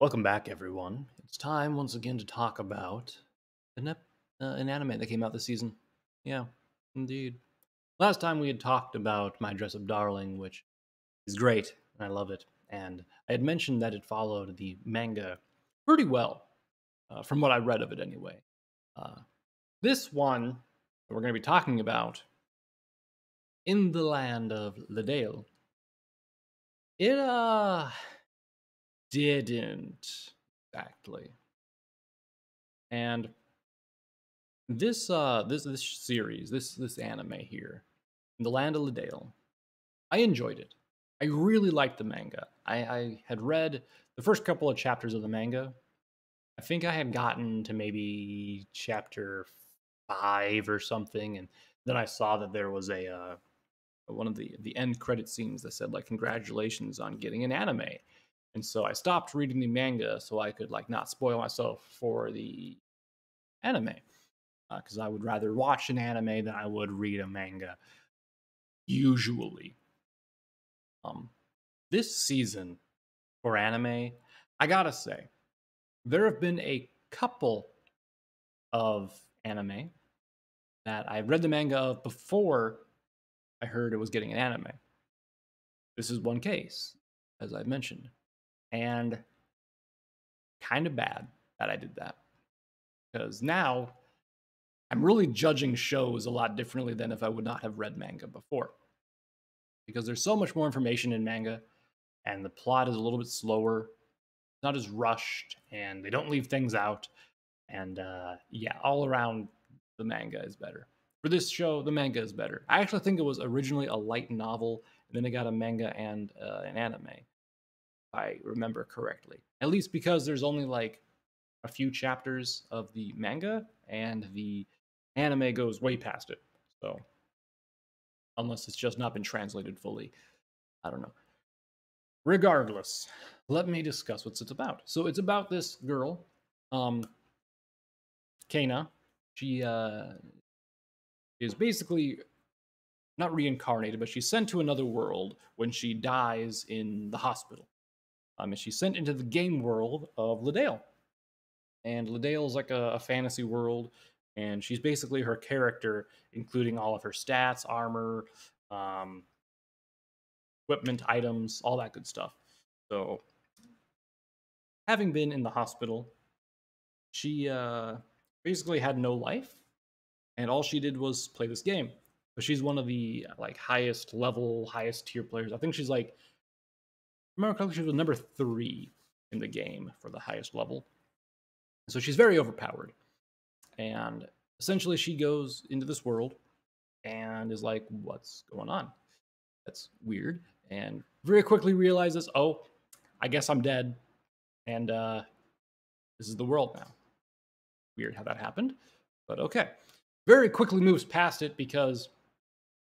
Welcome back, everyone. It's time once again to talk about an, ep- uh, an anime that came out this season. Yeah, indeed. Last time we had talked about My Dress Up Darling, which is great, and I love it. And I had mentioned that it followed the manga pretty well, uh, from what I read of it anyway. Uh, this one that we're going to be talking about, In the Land of Leadale, it, uh, didn't exactly. And this uh this this series, this this anime here, the land of Leadale, I enjoyed it. I really liked the manga. I, I had read the first couple of chapters of the manga. I think I had gotten to maybe chapter five or something, and then I saw that there was a uh, one of the the end credit scenes that said like congratulations on getting an anime and so I stopped reading the manga so I could like not spoil myself for the anime because uh, I would rather watch an anime than I would read a manga usually. Um, this season for anime, I gotta say, there have been a couple of anime that I read the manga of before I heard it was getting an anime. This is one case, as I've mentioned and kind of bad that I did that because now I'm really judging shows a lot differently than if I would not have read manga before. Because there's so much more information in manga, and the plot is a little bit slower, not as rushed, and they don't leave things out. And uh, yeah, all around, the manga is better. For this show, the manga is better. I actually think it was originally a light novel, and then it got a manga and uh, an anime. I remember correctly. At least because there's only like a few chapters of the manga and the anime goes way past it. So unless it's just not been translated fully, I don't know. Regardless, let me discuss what it's about. So it's about this girl, um Kana. She uh is basically not reincarnated, but she's sent to another world when she dies in the hospital. Um, and she's sent into the game world of Leadale. And Leadale is like a, a fantasy world, and she's basically her character, including all of her stats, armor, um, equipment, items, all that good stuff. So, having been in the hospital, she uh, basically had no life, and all she did was play this game. But she's one of the like highest level, highest tier players. I think she's like correctly, she was number three in the game for the highest level. So she's very overpowered. And essentially, she goes into this world and is like, what's going on? That's weird. And very quickly realizes, oh, I guess I'm dead. And uh, this is the world now. Weird how that happened, but okay. Very quickly moves past it because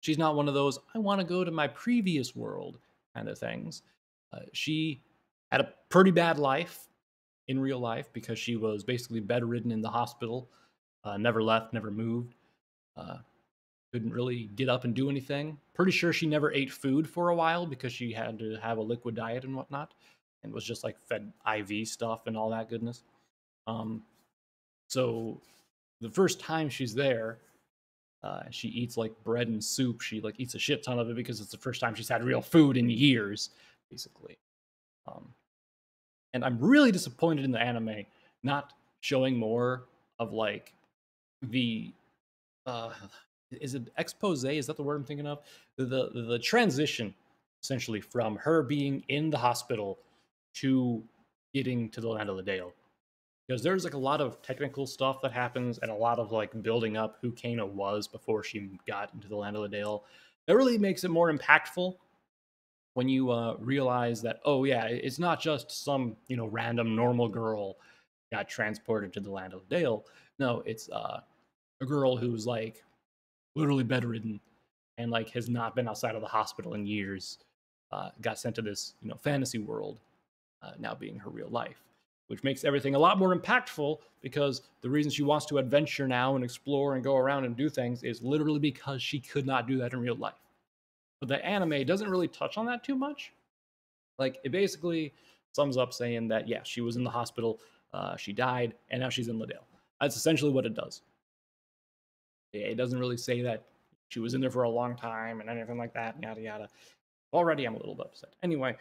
she's not one of those, I want to go to my previous world kind of things. Uh, she had a pretty bad life in real life because she was basically bedridden in the hospital, uh, never left, never moved, uh, couldn't really get up and do anything. Pretty sure she never ate food for a while because she had to have a liquid diet and whatnot, and was just like fed IV stuff and all that goodness. Um, so the first time she's there, uh, she eats like bread and soup. She like eats a shit ton of it because it's the first time she's had real food in years basically. Um, and I'm really disappointed in the anime not showing more of like the uh is it expose? Is that the word i'm thinking of? The, the the transition essentially from her being in the hospital to getting to the land of the dale. Because there's like a lot of technical stuff that happens and a lot of like building up who Kana was before she got into the land of the dale. That really makes it more impactful when you uh, realize that oh yeah it's not just some you know random normal girl got transported to the land of dale. No it's uh, a girl who's like literally bedridden and like has not been outside of the hospital in years uh, got sent to this you know fantasy world uh, now being her real life which makes everything a lot more impactful because the reason she wants to adventure now and explore and go around and do things is literally because she could not do that in real life but the anime doesn't really touch on that too much. Like it basically sums up saying that yeah, she was in the hospital, uh, she died, and now she's in Leadale. That's essentially what it does. It doesn't really say that she was in there for a long time and anything like that, yada yada. Already, I'm a little bit upset. Anyway,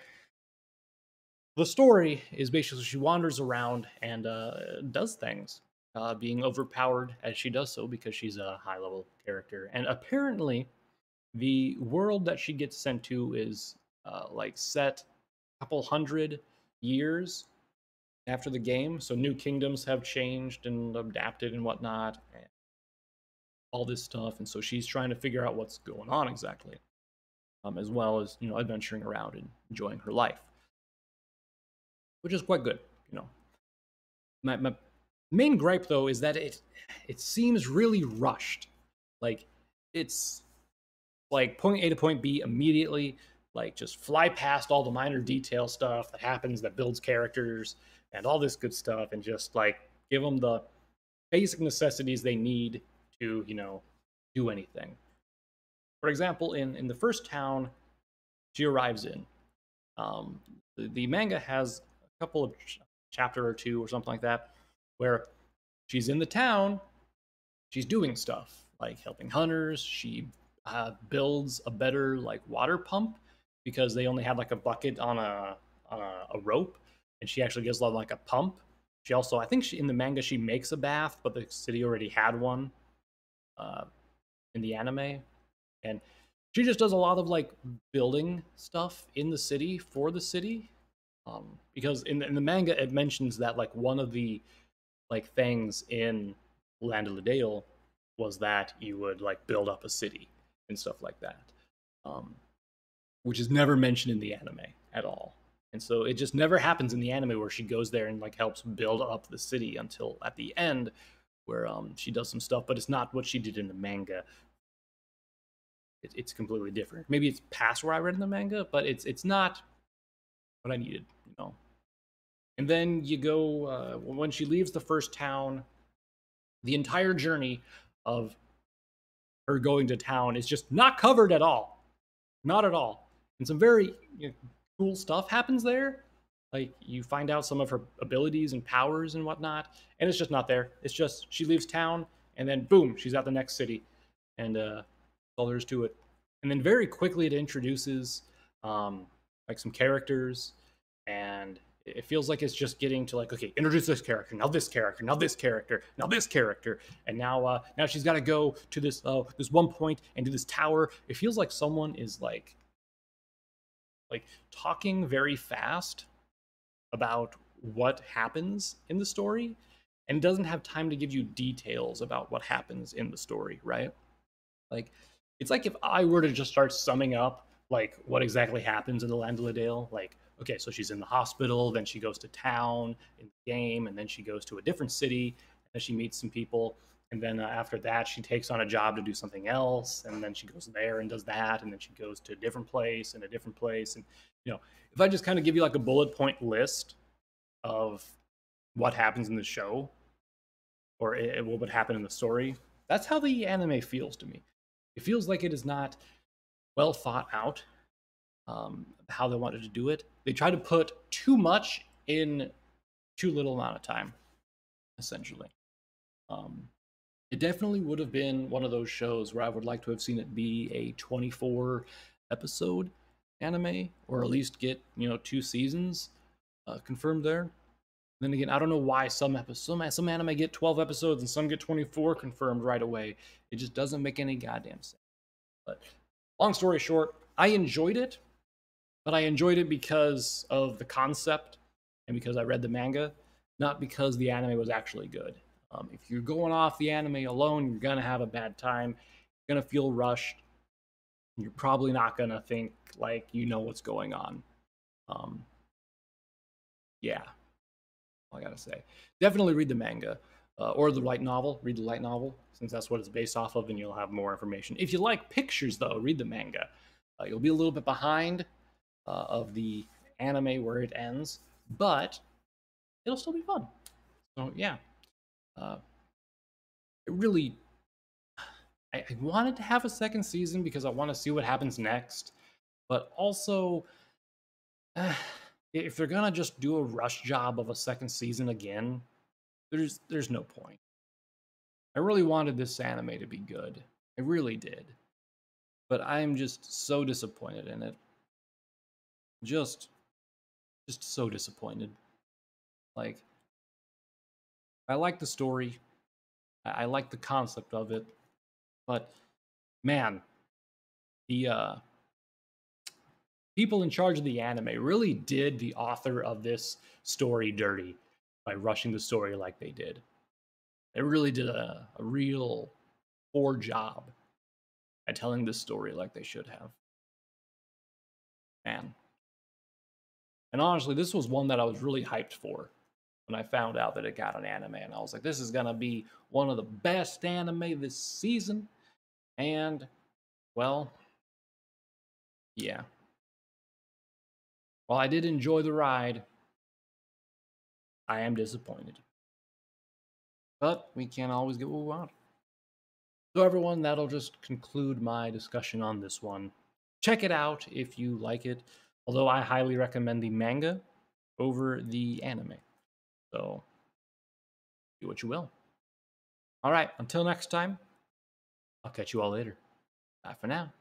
the story is basically she wanders around and uh, does things, uh, being overpowered as she does so because she's a high level character. And apparently, the world that she gets sent to is uh, like set a couple hundred years after the game. So new kingdoms have changed and adapted and whatnot. And all this stuff. And so she's trying to figure out what's going on exactly, um, as well as, you know, adventuring around and enjoying her life, which is quite good, you know. My, my main gripe, though, is that it, it seems really rushed. Like, it's like point A to point B immediately, like just fly past all the minor detail stuff that happens that builds characters and all this good stuff and just like give them the basic necessities they need to, you know, do anything. For example, in, in the first town she arrives in, um, the, the manga has a couple of ch- chapter or two or something like that where she's in the town, she's doing stuff like helping hunters. She uh, builds a better like water pump because they only had like a bucket on a on a, a rope, and she actually gives them like a pump. She also, I think, she in the manga she makes a bath, but the city already had one, uh, in the anime, and she just does a lot of like building stuff in the city for the city. Um, because in, in the manga it mentions that like one of the like things in Land of Leadale was that you would like build up a city and stuff like that, um, which is never mentioned in the anime at all. And so it just never happens in the anime where she goes there and like helps build up the city until at the end where um, she does some stuff, but it's not what she did in the manga. It, it's completely different. Maybe it's past where I read in the manga, but it's it's not what I needed, you know. And then you go uh, when she leaves the first town. The entire journey of her going to town is just not covered at all, not at all. And some very you know, cool stuff happens there, like you find out some of her abilities and powers and whatnot, and it's just not there. It's just she leaves town and then boom, she's at the next city, and uh, all there is to it. And then very quickly it introduces um, like some characters, and it feels like it's just getting to like okay, introduce this character, now this character, now this character, now this character, and now uh, now she's got to go to this uh, this one point and do this tower. It feels like someone is like like talking very fast about what happens in the story and doesn't have time to give you details about what happens in the story, right? Like it's like if I were to just start summing up like what exactly happens in the Land of Leadale, like okay, so she's in the hospital, then she goes to town in the game, and then she goes to a different city, and then she meets some people, and then uh, after that she takes on a job to do something else, and then she goes there and does that, and then she goes to a different place and a different place, and you know, if I just kind of give you like a bullet point list of what happens in the show or it, what would happen in the story, that's how the anime feels to me. It feels like it is not well thought out um, how they wanted to do it. They try to put too much in too little amount of time, essentially. Um, it definitely would have been one of those shows where I would like to have seen it be a 24 episode anime, or at least get you know two seasons uh, confirmed there. Then again, I don't know why some episodes, some, some anime get 12 episodes and some get 24 confirmed right away. It just doesn't make any goddamn sense. But long story short, I enjoyed it, but I enjoyed it because of the concept and because I read the manga, not because the anime was actually good. Um, if you're going off the anime alone, you're gonna have a bad time. You're gonna feel rushed you're probably not going to think like you know what's going on. Um, yeah, I gotta say. Definitely read the manga uh, or the light novel. Read the light novel since that's what it's based off of, and you'll have more information. If you like pictures, though, read the manga. Uh, you'll be a little bit behind uh, of the anime where it ends, but it'll still be fun. So yeah, uh, it really I, I wanted to have a second season because I want to see what happens next, but also uh, if they're gonna just do a rush job of a second season again, there's there's no point. I really wanted this anime to be good. I really did. But I'm just so disappointed in it. Just just so disappointed. Like I like the story. I, I like the concept of it. But man, the uh people in charge of the anime really did the author of this story dirty by rushing the story like they did. They really did a, a real poor job at telling this story like they should have. Man. And honestly, this was one that I was really hyped for when I found out that it got an anime. And I was like, this is going to be one of the best anime this season. And, well, yeah. While I did enjoy the ride, I am disappointed. But we can't always get what we want. So, everyone, that'll just conclude my discussion on this one. Check it out if you like it, although I highly recommend the manga over the anime. So, do what you will. All right, until next time, I'll catch you all later. Bye for now.